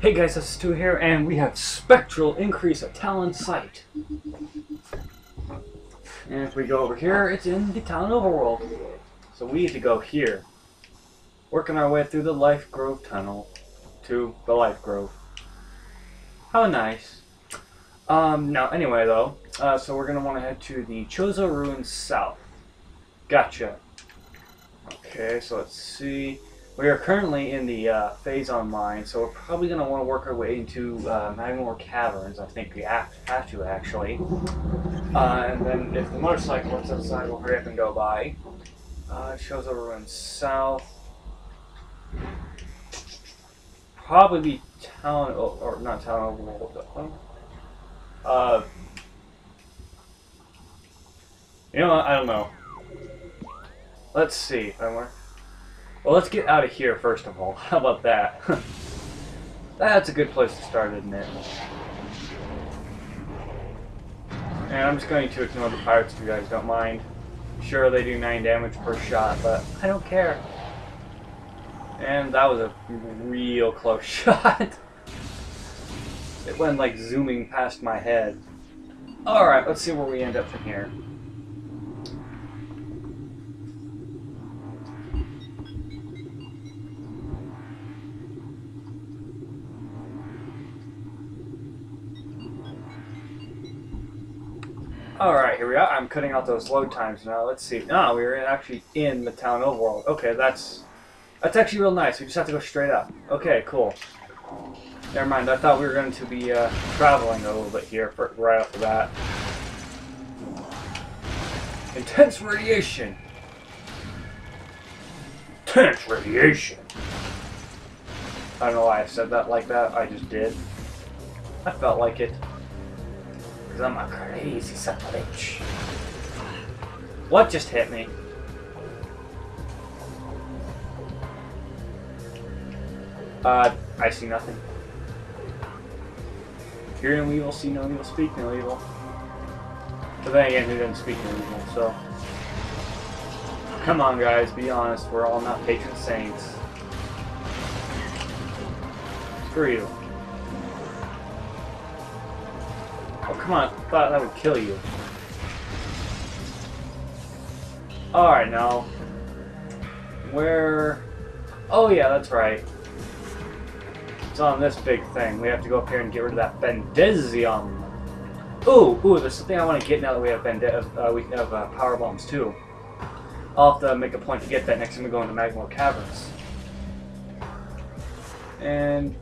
Hey guys, this is Stu here, and we have Spectral Increase of Talon Sight. And if we go over here, it's in the Tallon Overworld. So we need to go here. Working our way through the Life Grove Tunnel to the Life Grove. How nice. Um, now, anyway though, uh, so we're going to want to head to the Chozo Ruins South. Gotcha. Okay, so let's see. We are currently in the uh, Phazon Mines, so we're probably going to want to work our way into uh, Magmoor Caverns. I think we have, to, actually. Uh, and then if the motorcycle looks outside, we'll hurry up and go by. Uh, it shows over in south. Probably be town, or, not Tallon Overworld. Uh, you know what? I don't know. Let's see. Want. Well, let's get out of here first of all. How about that? That's a good place to start, isn't it? And I'm just going to ignore the pirates if you guys don't mind. Sure, they do 9 damage per shot, but I don't care. And that was a real close shot. it went like zooming past my head. Alright, let's see where we end up from here. Alright, here we are. I'm cutting out those load times now. Let's see. No, we are actually in the Tallon Overworld. Okay, that's that's actually real nice. We just have to go straight up. Okay, cool. Never mind. I thought we were going to be uh, traveling a little bit here for, right off the bat. Intense radiation. Intense radiation. I don't know why I said that like that. I just did. I felt like it. Because I'm a crazy son of a bitch. What just hit me? Uh, I see nothing. Hear no evil, see no evil, speak no evil. But then again, who didn't speak no evil, so... Come on, guys, be honest. We're all not patron saints. Screw you. Come on. I thought that would kill you. Alright, now. Where... Oh, yeah, that's right. It's on this big thing. We have to go up here and get rid of that Bendezium. Ooh, ooh, there's something I want to get now that we have Bende uh, we have uh, power bombs too. I'll have to make a point to get that next time we go into Magmoor Caverns. And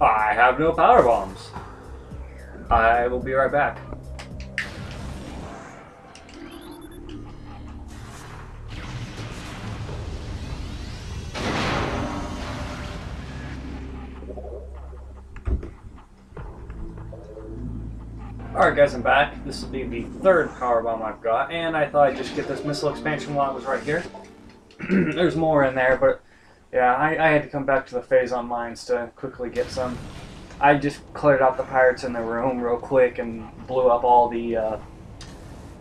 I have no power bombs. I will be right back. Alright guys, I'm back. This will be the third power bomb I've got, and I thought I'd just get this missile expansion while it was right here. There's more in there, but yeah, I, I, had to come back to the Phazon Mines to quickly get some. I just cleared out the pirates in the room real quick and blew up all the uh,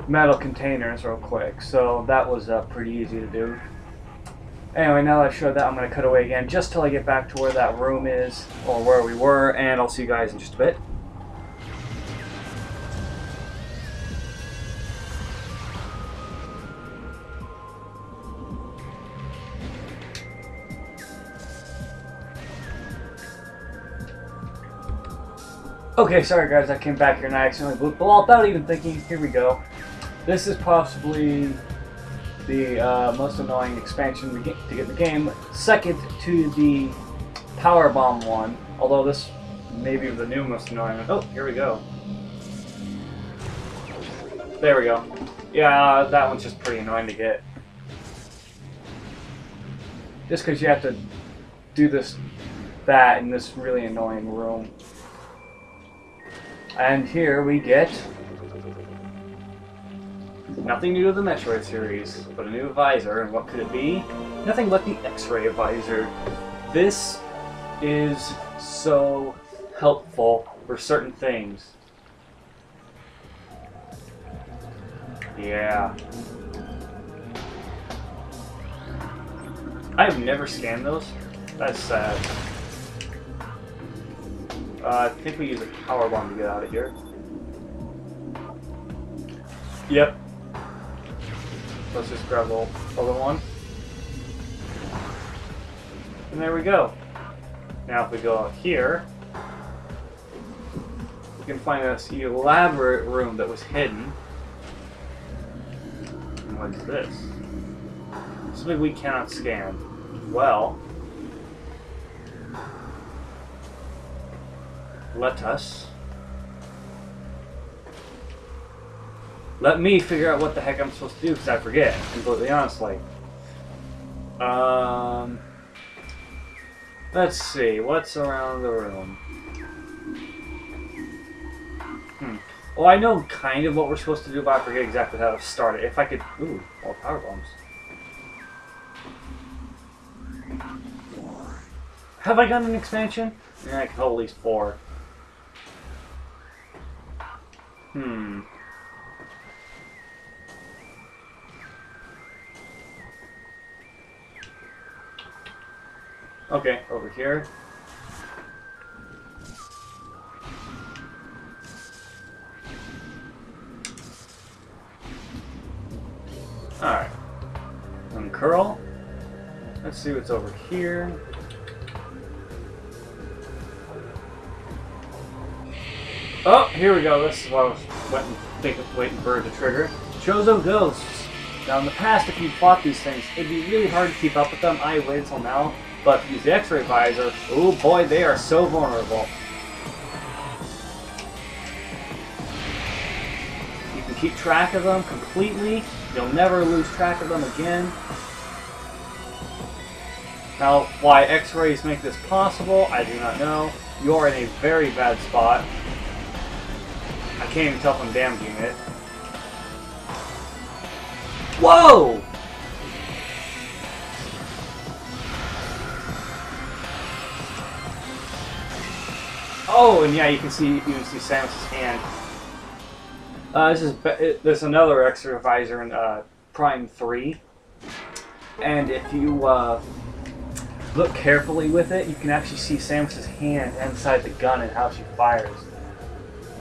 metal containers real quick, so that was uh, pretty easy to do. Anyway, now that I've showed that, I'm going to cut away again just till I get back to where that room is, or where we were, and I'll see you guys in just a bit. Okay, sorry guys, I came back here and I accidentally blew the wall without even thinking. Here we go. This is possibly the uh, most annoying expansion we get to get in the game. Second to the Power Bomb one, although this may be the new most annoying one. Oh, here we go. There we go. Yeah, that one's just pretty annoying to get. Just because you have to do this, that in this really annoying room. And here we get nothing new to the Metroid series, but a new visor. And what could it be? Nothing but the X-ray visor. This is so helpful for certain things. Yeah. I've never scanned those. That's sad. Uh, I think we use a power bomb to get out of here. Yep. Let's just grab the other one. And there we go. Now if we go out here, we can find this elaborate room that was hidden. And what is this? Something we cannot scan. Well, let us let me figure out what the heck I'm supposed to do because I forget completely honestly. Um, let's see what's around the room. Hmm. Well, I know kind of what we're supposed to do, but I forget exactly how to start it. If I could, ooh, more power bombs. Have I gotten an expansion? Yeah, I can hold at least four. Hmm. Okay, over here. Alright. Uncurl. Let's see what's over here. Here we go. This is what I was waiting, thinking, waiting for the trigger. Chozo Ghosts. Now, in the past, if you fought these things, it'd be really hard to keep up with them. I waited until now. But if you use the X-ray visor, oh boy, they are so vulnerable. You can keep track of them completely. You'll never lose track of them again. Now, why X-rays make this possible, I do not know. You're in a very bad spot. Can't even tell if I'm damaging it. Whoa! Oh, and yeah, you can see you can see Samus's hand. Uh, this is there's another X-ray visor in uh, Prime Three, and if you uh, look carefully with it, you can actually see Samus's hand inside the gun and how she fires.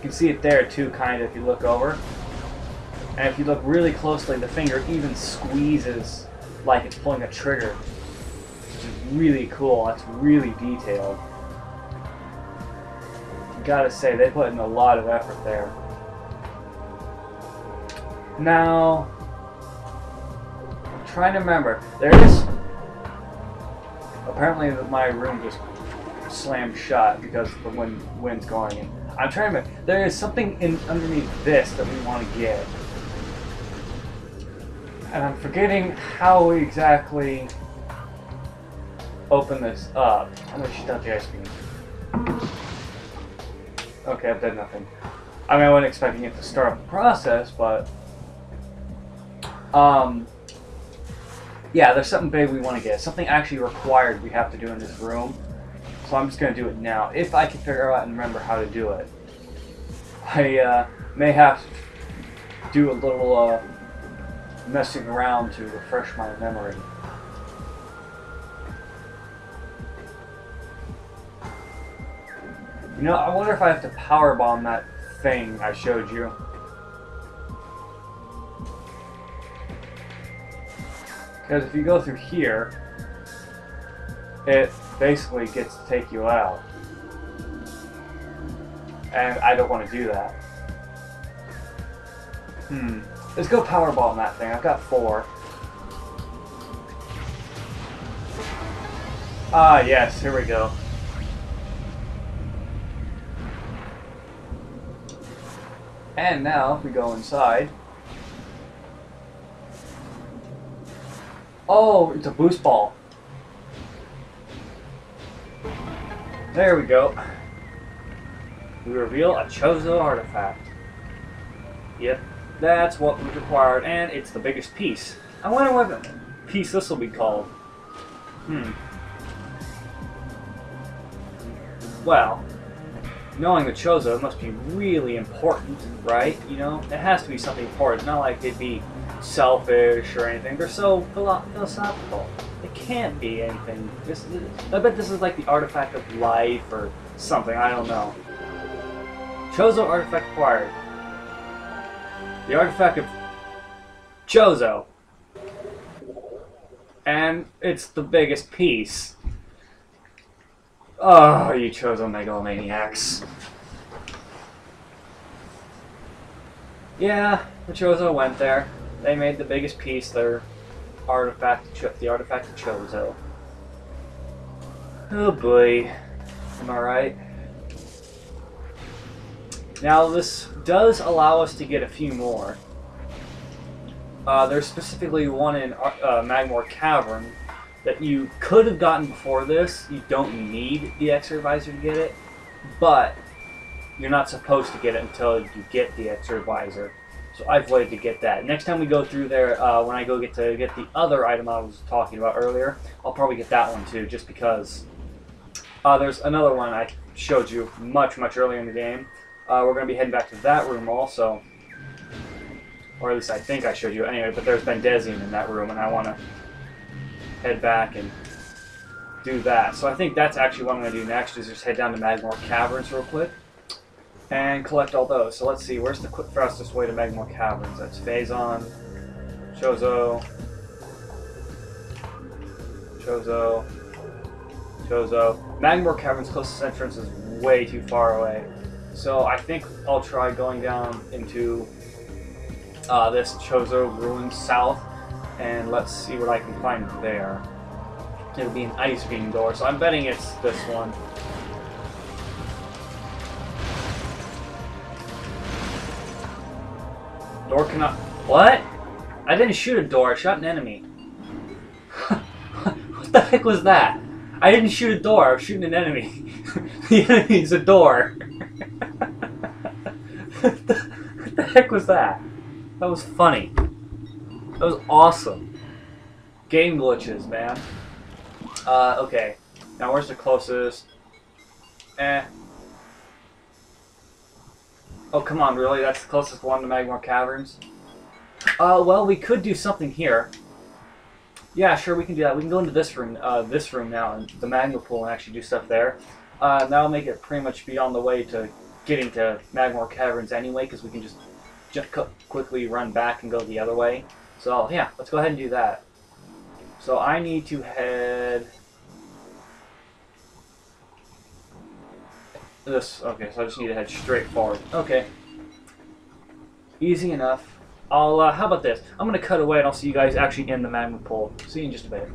You can see it there too, kind of, if you look over. And if you look really closely, the finger even squeezes like it's pulling a trigger. Which is really cool. That's really detailed. Gotta say, they put in a lot of effort there. Now, I'm trying to remember. There is. Apparently, my room just slammed shut because the wind wind's going in. I'm trying to. There is something in underneath this that we want to get. And I'm forgetting how exactly open this up. I'm gonna shut the ice cream. Okay, I've done nothing. I mean, I wasn't expecting it to start up the process, but... Um... Yeah, there's something big we want to get. Something actually required we have to do in this room. So I'm just going to do it now. If I can figure out and remember how to do it. I uh, may have to do a little uh, messing around to refresh my memory. You know, I wonder if I have to power bomb that thing I showed you. Because if you go through here, it basically gets to take you out. And I don't want to do that. Hmm. Let's go power bomb that thing. I've got four. Ah, yes. Here we go. And now, if we go inside... Oh, it's a boost ball. There we go. We reveal a Chozo artifact. Yep, that's what we required, and it's the biggest piece. I wonder what piece this will be called. Hmm. Well, knowing the Chozo must be really important, right? You know, it has to be something important. Not like they'd be selfish or anything. They're so philo philosophical. Can't be anything. This, I bet this is like the artifact of life or something. I don't know. Chozo artifact acquired. The artifact of Chozo. And it's the biggest piece. Oh, you Chozo megalomaniacs. Yeah, the Chozo went there. They made the biggest piece, their artifact, the artifact of Chozo. Oh boy. Am I right? Now, this does allow us to get a few more. Uh, there's specifically one in uh, Magmoor Cavern that you could have gotten before this. You don't need the X-ray visor to get it, but you're not supposed to get it until you get the X-ray visor. So I've waited to get that. Next time we go through there, uh, when I go get to get the other item I was talking about earlier, I'll probably get that one too, just because. Uh, there's another one I showed you much, much earlier in the game. Uh, we're going to be heading back to that room also. Or at least I think I showed you. Anyway, but there's Bendezium in that room, and I want to head back and do that. So I think that's actually what I'm going to do next, is just head down to Magmoor Caverns real quick and collect all those. So let's see, where's the quick fastest way to Magmoor Caverns? That's Phazon, Chozo, Chozo, Chozo. Magmoor Caverns closest entrance is way too far away. So I think I'll try going down into uh, this Chozo Ruins South, and let's see what I can find there. It'll be an ice beam door, so I'm betting it's this one. Door cannot... What? I didn't shoot a door, I shot an enemy. what the heck was that? I didn't shoot a door, I was shooting an enemy. the enemy's a door. what, the, what the heck was that? That was funny. That was awesome. Game glitches, man. Uh, okay. Now where's the closest? Eh. Oh, come on, really? That's the closest one to Magmoor Caverns? Uh, well, we could do something here. Yeah, sure, we can do that. We can go into this room, uh, this room now, and the magma pool, and actually do stuff there. Uh, that'll make it pretty much be on the way to getting to Magmoor Caverns anyway, because we can just, just quickly run back and go the other way. So, yeah, let's go ahead and do that. So I need to head... This, okay, so I just need to head straight forward. Okay. Easy enough. I'll, uh, how about this? I'm to cut away and I'll see you guys actually in the magma pool. See you in just a bit.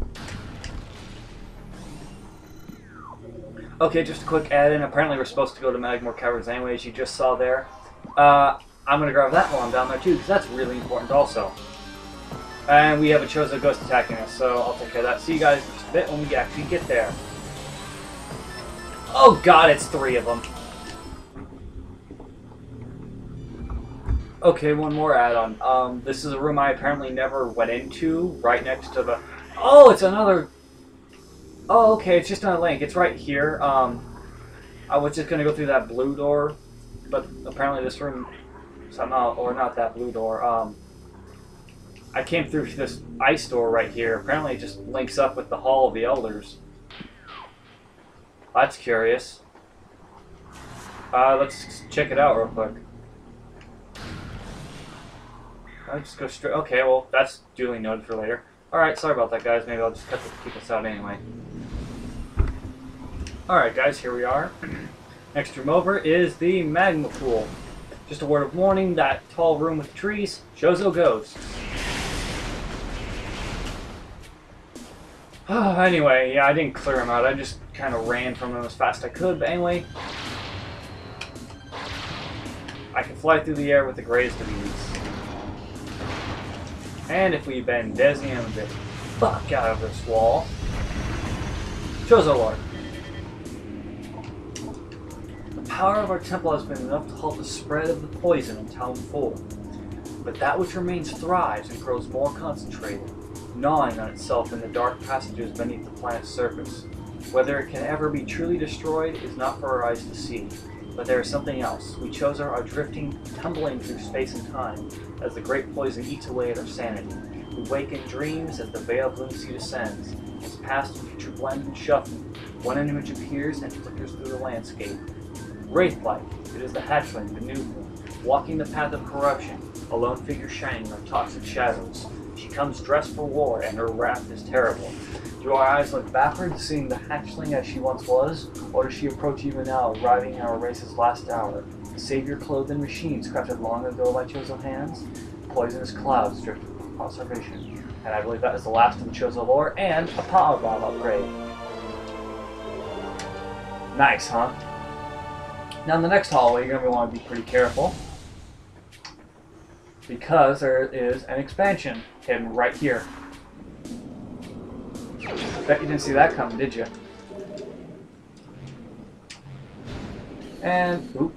Okay, just a quick add-in. Apparently we're supposed to go to Magmoor Caverns anyways, you just saw there. Uh, I'm to grab that while I'm down there too, because that's really important also. And we have a Chozo Ghost attacking us, so I'll take care of that. See you guys in just a bit when we actually get there. Oh god, it's three of them. Okay, one more add-on. Um, this is a room I apparently never went into, right next to the... Oh, it's another... Oh, okay, it's just on a link. It's right here. Um, I was just gonna go through that blue door, but apparently this room somehow, or not that blue door, um, I came through this ice door right here. Apparently it just links up with the Hall of the Elders. That's curious. Uh, let's check it out real quick. I'll just go straight. Okay, well, that's duly noted for later. Alright, sorry about that, guys. Maybe I'll just cut the, keep this out anyway. Alright, guys, here we are. Next room over is the magma pool. Just a word of warning, that tall room with trees, Chozo ghosts. anyway, yeah, I didn't clear them out. I just kind of ran from them as fast as I could. But anyway, I can fly through the air with the greatest of ease. And if we Bendezium the fuck out of this wall, Chozo Lore. The power of our temple has been enough to halt the spread of the poison in Tallon IV. But that which remains thrives and grows more concentrated gnawing on itself in the dark passages beneath the planet's surface. Whether it can ever be truly destroyed is not for our eyes to see, but there is something else. We chose our, our drifting, tumbling through space and time as the great poison eats away at our sanity. We wake in dreams as the veil of lunacy descends, as past and future blend and shuffle. One image appears and flickers through the landscape. Wraith-like, it is the hatchling, the new one, walking the path of corruption, a lone figure shining on toxic shadows. Comes dressed for war, and her wrath is terrible. Do our eyes look backwards, seeing the hatchling as she once was, or does she approach even now, arriving in our race's last hour? Savior clothed in machines crafted long ago by chosen hands? Poisonous clouds drift across our vision. And I believe that is the last of the Chozo lore, and a power bomb upgrade. Nice, huh? Now in the next hallway, you're going to want to be pretty careful. Because there is an expansion hidden right here. Bet you didn't see that coming, did you? And, oop,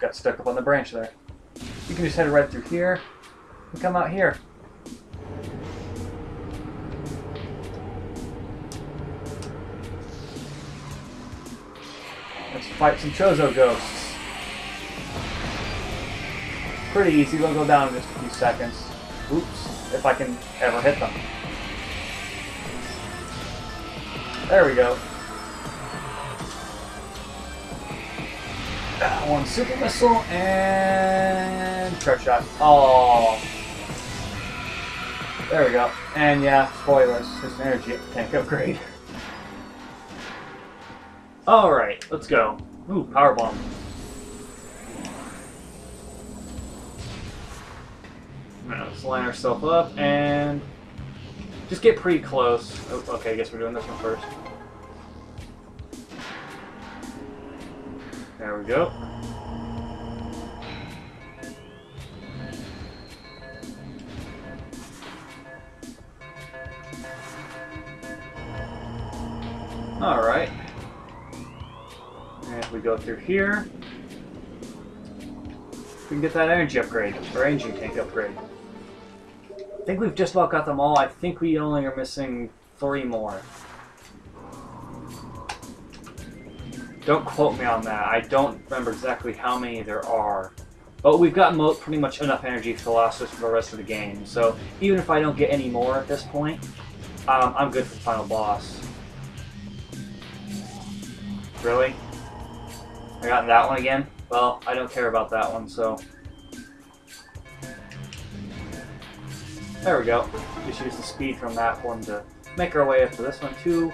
got stuck up on the branch there. You can just head right through here and come out here. Let's fight some Chozo ghosts. Pretty easy, they'll go down in just a few seconds. Oops, if I can ever hit them. There we go. One super missile and trap shot. Oh. There we go. And yeah, spoilers, his energy tank upgrade. Alright, let's go. Ooh, power bomb. Let's line ourselves up and just get pretty close. Oh, okay, I guess we're doing this one first. There we go. Alright. And if we go through here, we can get that energy upgrade, or energy tank upgrade. I think we've just about got them all. I think we only are missing three more. Don't quote me on that. I don't remember exactly how many there are. But we've got pretty much enough energy to last for the rest of the game. So even if I don't get any more at this point, um, I'm good for the final boss. Really? I got that one again? Well, I don't care about that one, so... There we go. Just use the speed from that one to make our way up to this one too.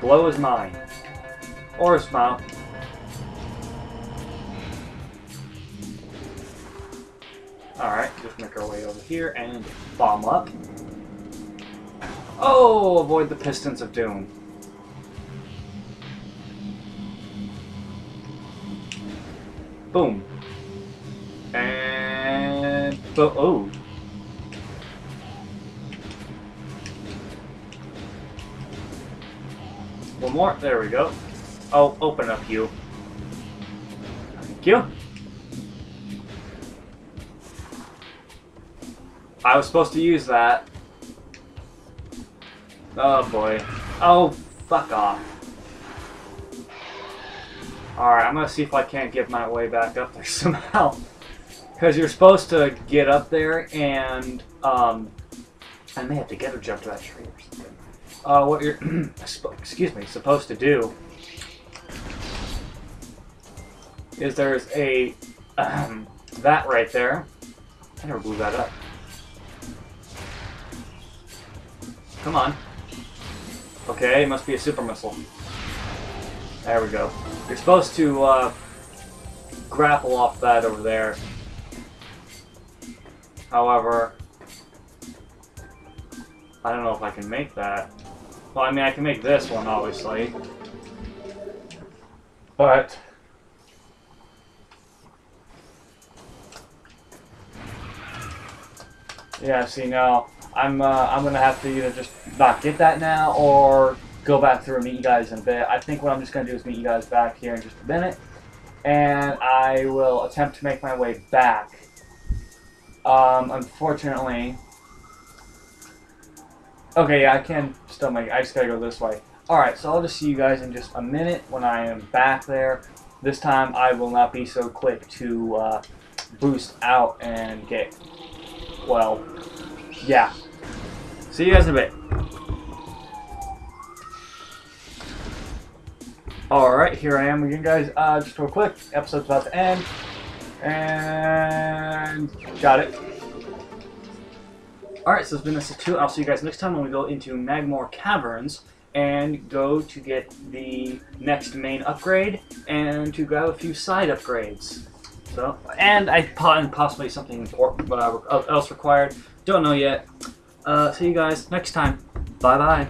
Blow his mind. Or his mouth. Alright, just make our way over here and bomb up. Oh, avoid the Pistons of Doom. Boom. And... Oh. More. There we go. Oh, open up you. Thank you. I was supposed to use that. Oh boy. Oh, fuck off. Alright, I'm gonna see if I can't get my way back up there somehow. Because you're supposed to get up there and, um, I may have to get a jump to that tree or something. Uh, what you're, excuse me, supposed to do is there's a, um, that right there. I never blew that up. Come on. Okay, it must be a super missile. There we go. You're supposed to uh, grapple off that over there. However, I don't know if I can make that. Well, I mean, I can make this one, obviously. But... Yeah, see, now, I'm, uh, I'm gonna have to either just not get that now, or go back through and meet you guys in a bit. I think what I'm just to do is meet you guys back here in just a minute. And I will attempt to make my way back. Um, unfortunately... Okay, yeah, I can still make it. I just gotta go this way. Alright, so I'll just see you guys in just a minute when I am back there. This time I will not be so quick to uh, boost out and get, well, yeah. See you guys in a bit. Alright, here I am again, guys. Uh, just real quick, episode's about to end. And... Got it. Alright, so it's been this is two. I'll see you guys next time when we go into Magmoor Caverns and go to get the next main upgrade and to grab a few side upgrades. So, and I and possibly something important, uh, else required. Don't know yet. Uh, see you guys next time. Bye bye.